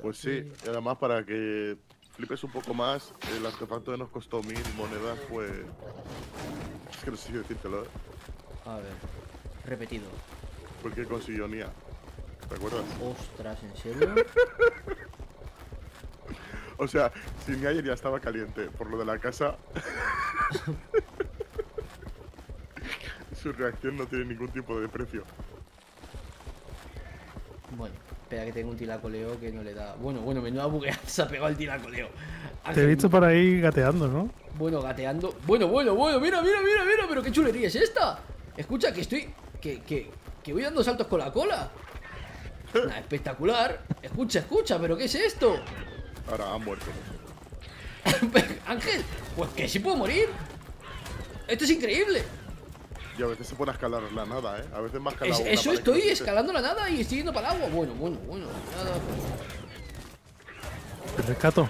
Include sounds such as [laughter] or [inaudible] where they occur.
Pues sí, y además para que flipes un poco más, el artefacto que nos costó mil monedas fue... Es que no sé si decírtelo, ¿eh? A ver, repetido. Porque consiguió Nia. ¿Te acuerdas? Ostras, ¿en serio? [laughs] O sea, si Nia ya estaba caliente por lo de la casa... [laughs] Su reacción no tiene ningún tipo de precio. Bueno, espera que tengo un tilacoleo que no le da. Bueno, bueno, menuda bugueada [laughs] se ha pegado el tilacoleo. Te he visto por ahí gateando, ¿no? Bueno, gateando. Bueno, bueno, bueno, mira, mira, mira, mira, pero qué chulería es esta. Escucha, que estoy. Que, que, que voy dando saltos con la cola. Nah, espectacular. Escucha, escucha, pero ¿qué es esto? Ahora han muerto. [laughs] Ángel, pues que sí puedo morir. Esto es increíble. Y a veces se pone a escalar la nada, ¿eh? A veces más Es- escalado una eso estoy escalando la nada y estoy yendo para el agua. Bueno, bueno, bueno. Nada. Te rescato.